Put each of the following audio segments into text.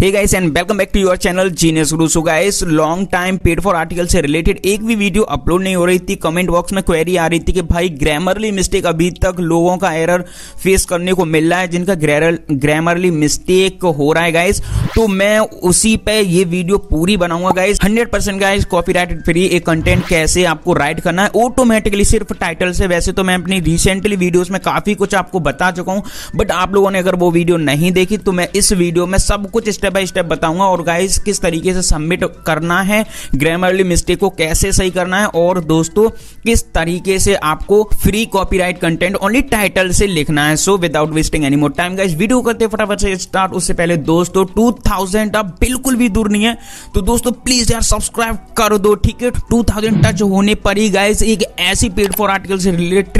Hey guys and welcome back to your channel genius Guru so guys long time paid for article से related एक भी video upload नहीं हो रही थी. कमेंट बॉक्स में क्वेरी आ रही थी कि भाई ग्रामरली मिस्टेक अभी तक लोगों का एरर फेस करने को मिल रहा है, जिनका ग्रामरली मिस्टेक हो रहा है गाइस तो मैं उसी पे ये वीडियो पूरी बनाऊँगा guys 100 percent guys copyright free एक कंटेंट कैसे आपको राइट करना है? ऑटोमेटिकली सिर्फ़ टाइटल से. वैसे तो मैं अपनी रिसेंटली वीडियोस में काफ़ी कुछ आपको बता चुका हूँ बट आप लोगों ने अगर वो वीडियो नहीं देखी तो मैं इस वीडियो में सब कुछ बाय स्टेप बताऊँगा और गाइस किस तरीके से सबमिट करना है ग्रामरली मिस्टेक को कैसे सही करना है और दोस्तों, किस तरीके से आपको free copyright content only title से लिखना है। So without wasting any more time guys video करते फटाफट से स्टार्ट उससे पहले दोस्तों 2000 अब बिल्कुल भी दूर नहीं है। तो दोस्तों प्लीज़ यार सब्सक्राइब कर दो, ठीक है? 2000 टच होने पर ही गाइस एक ऐसी पेड फॉर आर्टिकल से रिलेटेड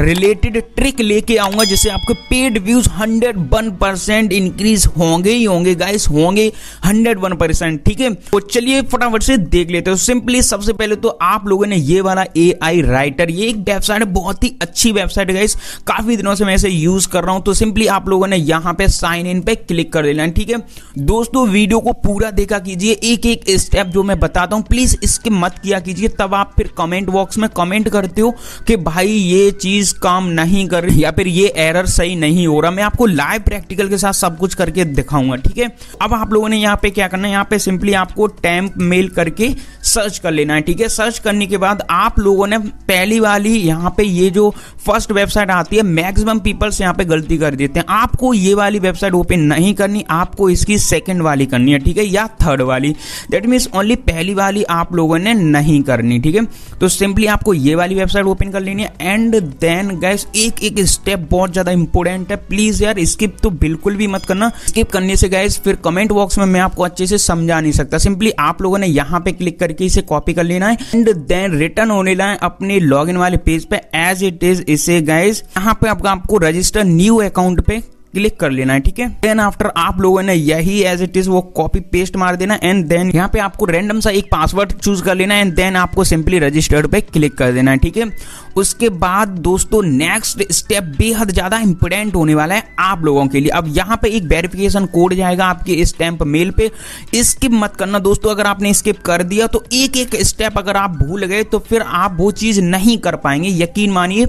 रिलेटेड ट्रिक लेके आऊँगा, जिससे आपके पेड व्यूज़ 101% इंक्रीज होंगे ही होंगे गाइस होंगे होंगे हंड्रेड वन परसेंट ठीक है? तो चलिए फटाफट से देख लेते हो। सिंपली सबसे पहले तो आप लोगों ने ये वाला ए आई राइटर ये एक वेबसाइट है, बहुत ही अच्छी वेबसाइट है काफ़ी दिनों से मैं इसे यूज़ कर रहा हूँ तो सिंपली आप लोगों ने यहाँ पे साइन इन पे क्लिक कर देना ठीक है? दोस्तों वीडियो को पूरा देखा कीजिए एक एक स्टेप जो मैं बताता हूँ प्लीज़ इसके मत किया कीजिए, तब आप फिर कमेंट बॉक्स में कमेंट करते हो कि भाई ये चीज़ काम नहीं कर रही या फिर ये एरर सही नहीं हो रहा। मैं आपको लाइव प्रैक्टिकल के साथ सब कुछ करके दिखाऊँगा, ठीक है? अब आप लोगों ने यहाँ पे क्या करना है? यहाँ पे सिंपली आपको टैंप मेल करके सर्च कर लेना है, ठीक है? सर्च करने के बाद आप लोगों ने पहली वाली यहाँ पे ये जो फ़र्स्ट वेबसाइट आती है मैक्सिमम पीपल्स यहाँ पे गलती कर देते हैं। आपको ये वाली वेबसाइट ओपन नहीं करनी, आपको इसकी सेकंड वाली करनी है, ठीक है? या थर्ड वाली। दैट मीन्स ओनली पहली वाली आप लोगों ने नहीं करनी, ठीक है? तो सिंपली आपको ये वाली वेबसाइट ओपन कर लेनी है। एंड देन गैस एक एक स्टेप बहुत ज़्यादा इंपॉर्टेंट है। प्लीज़ यार स्किप तो बिल्कुल भी मत करना। स्किप करने से गैस फिर कमेंट बॉक्स में मैं आपको अच्छे से समझा नहीं सकता। सिंपली आप लोगों ने यहाँ पे क्लिक करके इसे कॉपी कर लेना है एंड देन रिटर्न होने लाए अपने लॉग वाले पेज पे एज इट इज़ इसे गाइज़ यहाँ पे आपका, आपको रजिस्टर न्यू अकाउंट पे क्लिक कर लेना है, ठीक है? देन आफ्टर आप लोगों ने यही एज इट इज़ वो कॉपी पेस्ट मार देना एंड देन यहाँ पे आपको रैंडम सा एक पासवर्ड चूज़ कर लेना एंड देन आपको सिंपली रजिस्टर्ड पे क्लिक कर देना है, ठीक है? उसके बाद दोस्तों नेक्स्ट स्टेप बेहद ज़्यादा इंपोर्टेंट होने वाला है आप लोगों के लिए। अब यहाँ पे एक वेरिफिकेशन कोड जाएगा आपके स्टैंप मेल पे। स्किप मत करना दोस्तों, अगर आपने स्किप कर दिया तो एक एक स्टेप अगर आप भूल गए तो फिर आप वो चीज़ नहीं कर पाएँगे। यकीन मानिए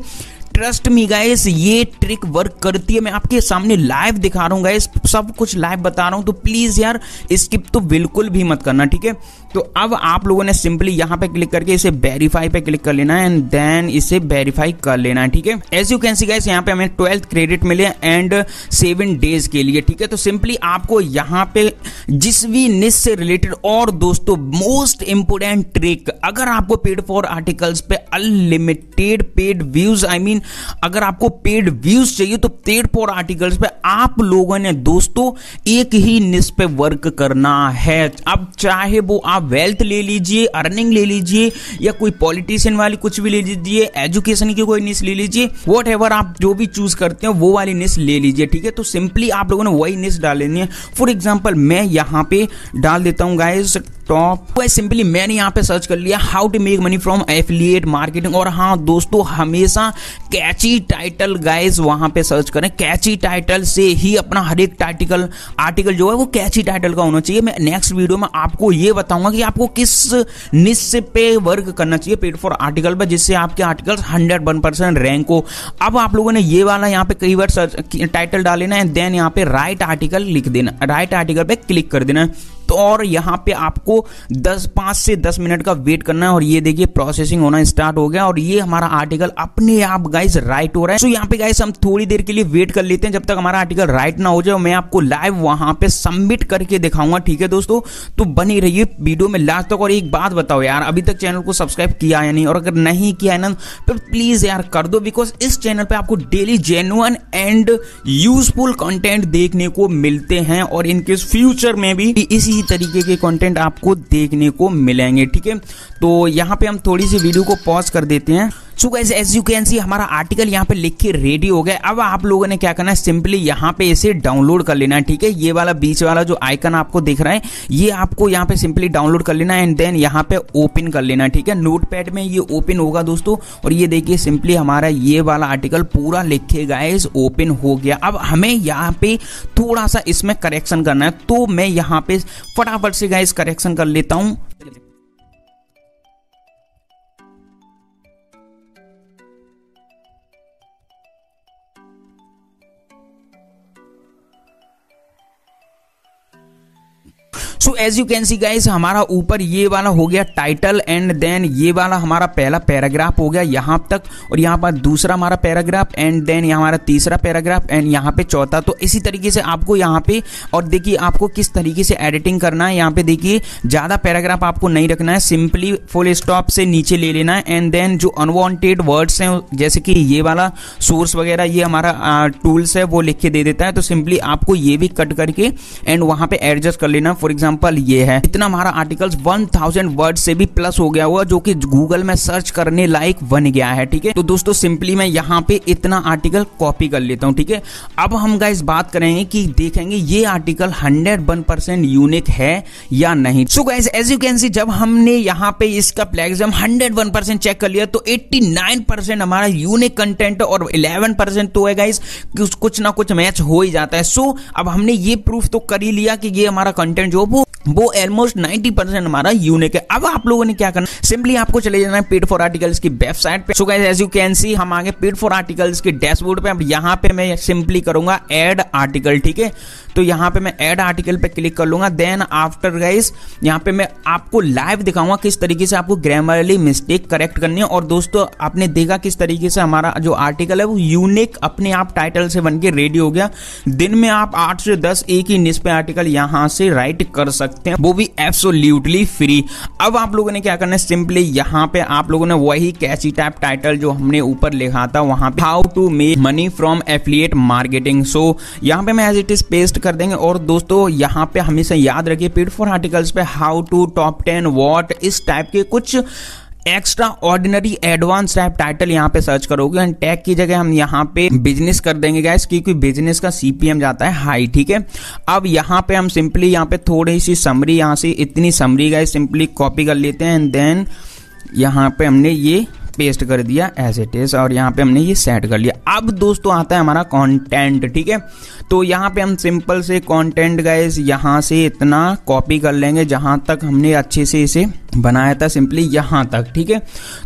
ट्रस्ट मी गाइस ये ट्रिक वर्क करती है। मैं आपके सामने लाइव दिखा रहा हूँ गाइस सब कुछ लाइव बता रहा हूँ तो प्लीज़ यार स्किप तो बिल्कुल भी मत करना, ठीक है? तो अब आप लोगों ने सिंपली यहाँ पे क्लिक करके इसे वेरीफाई पे क्लिक कर लेना है एंड देन इसे वेरीफाई कर लेना है, ठीक है? As you can see guys यहाँ पे हमें ट्वेल्थ क्रेडिट मिले एंड सेवन डेज़ के लिए, ठीक है? तो सिंपली आपको यहाँ पे जिस भी निस से रिलेटेड और दोस्तों मोस्ट इंपोर्टेंट ट्रिक अगर आपको पेड फॉर आर्टिकल्स पे unlimited paid views I mean अगर आपको पेड व्यूज़ चाहिए तो पेड फॉर आर्टिकल्स पे आप लोगों ने दोस्तों एक ही निस पे वर्क करना है। अब चाहे वो आप वेल्थ ले लीजिए अर्निंग ले लीजिए, या कोई पॉलिटिशियन वाली कुछ भी ले लीजिए एजुकेशन की कोई निस ले लीजिए वॉट आप जो भी चूज़ करते हैं, वो वाली निस ले लीजिए, ठीक है? तो सिंपली आप लोगों ने वही निस डाल लेनी है। फॉर एग्ज़ाम्पल मैं यहाँ पे डाल देता हूँ गाइस टॉप सिंपली मैंने यहाँ पे सर्च कर लिया how to make money from affiliate marketing और हाँ दोस्तों, हमेशा कैची टाइटल गाइस वहाँ पे सर्च करें। कैची टाइटल से ही अपना हर एक टाइटिकल आर्टिकल जो है, वो कैची टाइटल का होना चाहिए। मैं नेक्स्ट वीडियो में आपको ये बताऊँगा कि आपको किस निश पे वर्क करना चाहिए पेड फॉर आर्टिकल पर, जिससे आपके article hundred one percent rank हो। अब आप लोगों ने ये वाला यहाँ पे कई बार टाइटल डालेना है देन यहाँ पे राइट आर्टिकल लिख देना राइट आर्टिकल पे क्लिक कर देना तो और यहाँ पे आपको 10 पाँच से 10 मिनट का वेट करना है और ये देखिए प्रोसेसिंग होना स्टार्ट हो गया और ये हमारा आर्टिकल अपने आप गाइस राइट हो रहा है। सो यहाँ पे गाइस हम थोड़ी देर के लिए वेट कर लेते हैं जब तक हमारा आर्टिकल राइट ना हो जाए मैं आपको लाइव वहाँ पे सबमिट करके दिखाऊँगा, ठीक है दोस्तों? तो बनी रहिए वीडियो में लास्ट तक और एक बात बताओ यार, अभी तक चैनल को सब्सक्राइब किया या नहीं? और अगर नहीं किया है ना तो प्लीज़ यार कर दो बिकॉज़ इस चैनल पर आपको daily genuine and useful content देखने को मिलते हैं और इनके फ्यूचर में भी इसी इसी तरीके के कंटेंट आपको देखने को मिलेंगे, ठीक है? तो यहाँ पे हम थोड़ी सी वीडियो को पॉज कर देते हैं। So guys as you can see हमारा आर्टिकल यहाँ पे लिख के रेडी हो गया। अब आप लोगों ने क्या करना है? सिंपली यहाँ पे इसे डाउनलोड कर लेना है, ठीक है? ये वाला बीच वाला जो आइकन आपको दिख रहा है, ये आपको यहाँ पे सिंपली डाउनलोड कर लेना है एंड देन यहाँ पे ओपन कर लेना है, ठीक है? नोट में ये ओपन होगा दोस्तों। और ये देखिए सिंपली हमारा ये वाला आर्टिकल पूरा लिखे गाइस ओपन हो गया। अब हमें यहाँ पे थोड़ा सा इसमें करेक्शन करना है। तो मैं यहाँ पे फटाफट से गाइस करेक्शन कर लेता हूँ। As you can see guys हमारा ऊपर ये वाला हो गया टाइटल एंड देन ये वाला हमारा पहला पैराग्राफ हो गया यहाँ तक और यहाँ पर दूसरा हमारा पैराग्राफ एंड देन यहाँ हमारा तीसरा पैराग्राफ एंड यहाँ पे चौथा। तो इसी तरीके से आपको यहाँ पे और देखिए आपको किस तरीके से एडिटिंग करना है। यहाँ पे देखिए, ज़्यादा पैराग्राफ आपको नहीं रखना है सिंपली फुल स्टॉप से नीचे ले लेना है एंड देन जो अनवांटेड वर्ड्स हैं, जैसे कि ये वाला सोर्स वगैरह, ये हमारा टूल्स है, वो लिख के दे देता है। तो सिंपली आपको ये भी कट करके एंड वहाँ पे एडजस्ट कर लेना। फॉर एग्ज़ाम्पल एग्ज़ाम्पल ये है। इतना हमारा आर्टिकल 1000 वर्ड से भी प्लस हो गया हुआ जो कि गूगल में सर्च करने लायक बन गया है ठीक है? तो दोस्तों सिंपली मैं यहाँ पे इतना आर्टिकल कॉपी कर लेता हूँ ठीक है? अब हम गाइस बात करेंगे कि देखेंगे ये article hundred one percent unique है या नहीं। So guys as you can see जब हमने यहाँ पे इसका प्लेग्जाम हंड्रेड वन परसेंट चेक कर लिया तो एट्टी नाइन परसेंट हमारा यूनिक कंटेंट और इलेवन परसेंट तो है गाइस कुछ ना कुछ मैच हो ही जाता है। सो so, अब हमने ये प्रूफ तो कर ही लिया कि ये हमारा कंटेंट जो वो वो ऑलमोस्ट 90 परसेंट हमारा यूनिक है। अब आप लोगों ने क्या करना? सिंपली आपको चले जाना है पेड फॉर आर्टिकल्स की वेबसाइट पे। So guys as you can see हम आगे पेड फॉर आर्टिकल्स के डैशबोर्ड पे अब यहाँ पे मैं सिंपली करूँगा एड आर्टिकल ठीक है? तो यहाँ पे मैं एड आर्टिकल पे क्लिक कर लूँगा. देन आफ्टर गाइस यहाँ पे मैं आपको लाइव दिखाऊँगा किस तरीके से आपको ग्रामरली मिस्टेक करेक्ट करनी है. और दोस्तों, आपने देखा किस तरीके से हमारा जो आर्टिकल है, वो यूनिक अपने आप टाइटल से बन के रेडी हो गया. दिन में आप आठ से दस एक ही पे आर्टिकल यहाँ से राइट कर सकते हैं. वो भी एब्सोल्यूटली फ्री अब आप लोगों ने क्या करना है? सिंपली यहाँ पे आप लोगों ने वही कैची टाइप टाइटल जो हमने ऊपर लिखा था, वहाँ पे how to make money from affiliate marketing so यहाँ पे मैं एज इट इज़ पेस्ट कर देंगे। और दोस्तों, यहाँ पे हमेशा याद रखिए पेड फॉर आर्टिकल्स पे how to top ten what इस टाइप के कुछ extraordinary advance type title यहाँ पे सर्च करोगे। एंड टैग की जगह हम यहाँ पे बिज़नेस कर देंगे गैस क्योंकि बिज़नेस का सीपीएम जाता है हाई ठीक है? अब यहाँ पे हम सिंपली यहाँ पे थोड़ी सी समरी यहाँ से इतनी समरी गैस सिंपली कॉपी कर लेते हैं। एंड देन यहाँ पे हमने ये पेस्ट कर दिया एज इट इज़ और यहाँ पे हमने ये सेट कर लिया। अब दोस्तों आता है हमारा कंटेंट ठीक है? तो यहाँ पे हम सिंपल से कंटेंट गाइस यहाँ से इतना कॉपी कर लेंगे जहाँ तक हमने अच्छे से इसे बनाया था सिंपली यहाँ तक, ठीक है?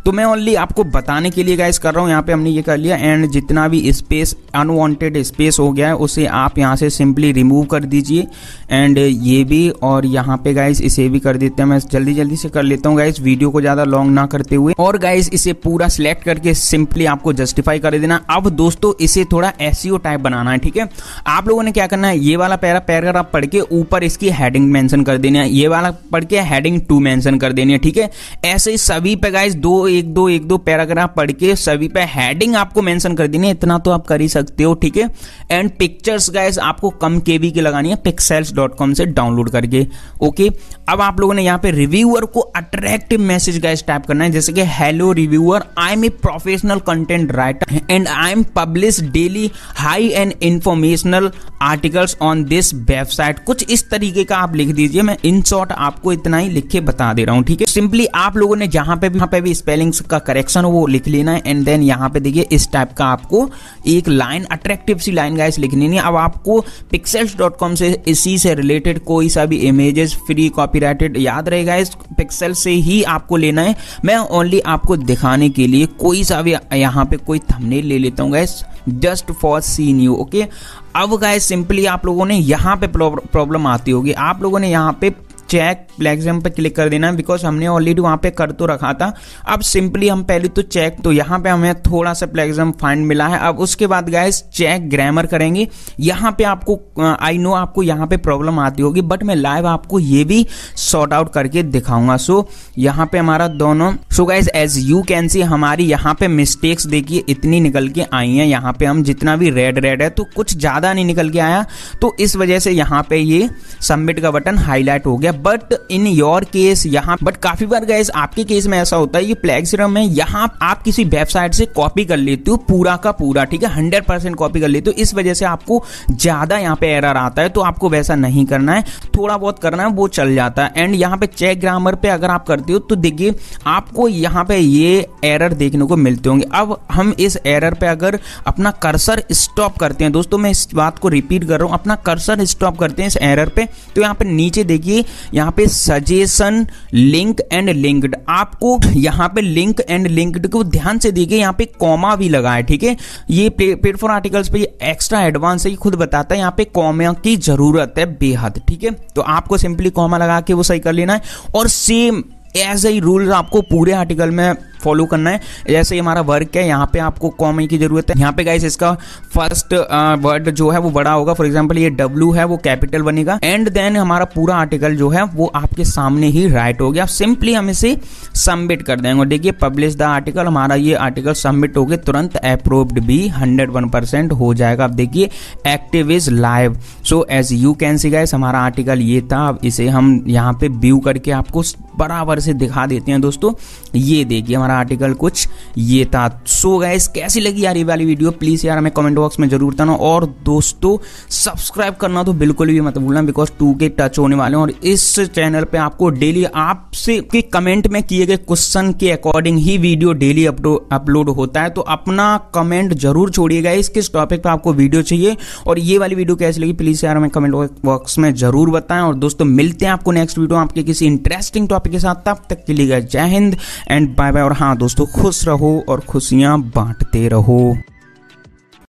तो मैं ओनली आपको बताने के लिए गाइस कर रहा हूँ, यहाँ पे हमने ये कर लिया एंड जितना भी स्पेस अनवांटेड स्पेस हो गया है, उसे आप यहाँ से सिंपली रिमूव कर दीजिए एंड ये भी, और यहाँ पे गाइस इसे भी कर देते हैं, मैं जल्दी जल्दी से कर लेता हूँ गाइस वीडियो को ज़्यादा लॉन्ग ना करते हुए। और गाइस इसे पूरा सिलेक्ट करके सिंपली आपको जस्टिफाई कर देना। अब दोस्तों इसे थोड़ा एस टाइप e बनाना है, ठीक है? आप लोगों ने क्या करना है, ये वाला पैरा पैराग्राफ पढ़ के ऊपर इसकी हेडिंग मेंशन कर देना है, ये वाला पढ़ के हेडिंग टू मेंशन कर देनी है, ठीक है? ऐसे ही सभी पे गाइस दो, एक दो एक, दो पैराग्राफ पढ़ के सभी पे हेडिंग आपको मेंशन कर देनी है, इतना तो आप कर ही सकते हो, ठीक है? एंड पिक्चर्स गाइस आपको कम केवी की लगानी है पिक्सेल्स डॉट कॉम से डाउनलोड करके ओके अब आप लोगों ने यहाँ पे रिव्यूअर को अट्रैक्टिव मैसेज गाइस टाइप करना है, जैसे कि hello reviewer I am a professional content writer and I am publish daily high and informational articles on this website कुछ इस तरीके का आप लिख दीजिए, मैं इन शॉर्ट आपको इतना ही लिख के बता दे रहा हूँ ठीक है? सिंपली आप लोगों ने जहाँ पे भी यहाँ पे भी स्पेलिंग्स का करेक्शन हो, वो लिख लेना है एंड देन यहाँ पे देखिए, इस टाइप का आपको एक लाइन अट्रैक्टिव सी लाइन गाइस लिखनी नहीं अब आपको पिक्सल्स डॉट कॉम से, इसी से रिलेटेड कोई सा भी इमेजेस फ्री कॉपीराइटेड याद रहेगा इस पिक्सल से ही आपको लेना है। मैं ओनली आपको दिखाने के लिए कोई सा भी यहाँ पे कोई थंबनेल ले लेता हूँ guys just for seen you okay अब गाइस सिंपली आप लोगों ने यहाँ पे प्रॉब्लम आती होगी। आप लोगों ने यहाँ पे चेक प्लेग्जाम पे क्लिक कर देना बिकॉज़ हमने ऑलरेडी वहाँ पे कर तो रखा था। अब सिंपली हम पहले तो चेक तो यहाँ पे हमें थोड़ा सा प्लेग्जाम फाइंड मिला है। अब उसके बाद गाइस चेक ग्रामर करेंगे। यहाँ पे आपको आई नो आपको यहाँ पे प्रॉब्लम आती होगी बट मैं लाइव आपको ये भी सॉर्ट आउट करके दिखाऊँगा। सो यहाँ पे हमारा दोनों so guys as you can see हमारी यहाँ पे मिस्टेक्स देखिए, इतनी निकल के आई हैं। यहाँ पे हम जितना भी रेड रेड है तो कुछ ज़्यादा नहीं निकल के आया। तो इस वजह से यहाँ पे ये सबमिट का बटन हाईलाइट हो गया। बट इन योर केस यहाँ बट काफ़ी बार गैस आपके केस में ऐसा होता है, ये प्लेक्सिरम में यहाँ आप किसी वेबसाइट से कॉपी कर लेते हो, पूरा का पूरा, ठीक है? हंड्रेड परसेंट कॉपी कर लेते हो, इस वजह से आपको ज़्यादा यहाँ पे एरर आता है तो आपको वैसा नहीं करना है, थोड़ा बहुत करना है, वो चल जाता है। एंड यहाँ पे चेक ग्रामर पे अगर आप करते हो तो देखिए, आपको यहाँ पे ये एरर देखने को मिलते होंगे। अब हम इस एरर पे अगर अपना कर्सर स्टॉप करते हैं, दोस्तों, मैं इस बात को रिपीट कर रहा हूँ, अपना कर्सर स्टॉप करते हैं इस एरर पे तो यहाँ पे नीचे देखिए यहाँ पे सजेशन लिंक एंड लिंक्ड आपको यहाँ पे लिंक एंड लिंक्ड को ध्यान से देखिए, यहाँ पे कॉमा भी लगा है, ठीक है? ये पेड फॉर आर्टिकल्स पे एक्स्ट्रा एडवांस है, ये खुद बताता है, यहाँ पे कॉमा की ज़रूरत है बेहद, ठीक है? तो आपको सिंपली कॉमा लगा के वो सही कर लेना है। और सेम एज ए रूल आपको पूरे आर्टिकल में फॉलो करना है। जैसे हमारा वर्क है, यहाँ पे आपको कॉमे की ज़रूरत है। यहाँ पे गाइस इसका फ़र्स्ट वर्ड जो है वो बड़ा होगा। फॉर एग्ज़ाम्पल ये डब्ल्यू है, वो कैपिटल बनेगा। एंड देन हमारा पूरा आर्टिकल जो है, वो आपके सामने ही राइट हो गया सिंपली हम इसे सबमिट कर देंगे। देखिए पब्लिश द आर्टिकल हमारा ये आर्टिकल सबमिट हो गए तुरंत अप्रूव्ड भी हंड्रेड हो जाएगा। अब देखिए active is live so as you can see guys हमारा आर्टिकल ये था। अब इसे हम यहाँ पे व्यू करके आपको बराबर से दिखा देते हैं दोस्तों। ये देखिए, हमारा आर्टिकल कुछ, ये था। सो गाइस कैसी लगी यार ये वाली वीडियो प्लीज़ यार, हमें कमेंट बॉक्स में ज़रूर बताना। और दोस्तों सब्सक्राइब करना तो बिल्कुल भी मत भूलना बिकॉज़ टू के टच होने वाले हैं। और इस चैनल पे आपको डेली आपसे के कमेंट में किए गए क्वेश्चन के अकॉर्डिंग ही वीडियो डेली अपलोड होता है। तो अपना कमेंट ज़रूर छोड़िएगा इस किस टॉपिक पर आपको वीडियो चाहिए। और ये वाली वीडियो कैसी लगी? प्लीज़ यार, हमें कमेंट बॉक्स में ज़रूर बताएँ। और दोस्तों, मिलते हैं आपको नेक्स्ट वीडियो आपके किसी इंटरेस्टिंग टॉपिक के साथ। तब तक के लिए जय हिंद एंड बाय बाय और हाँ दोस्तों खुश रहो और खुशियाँ बांटते रहो।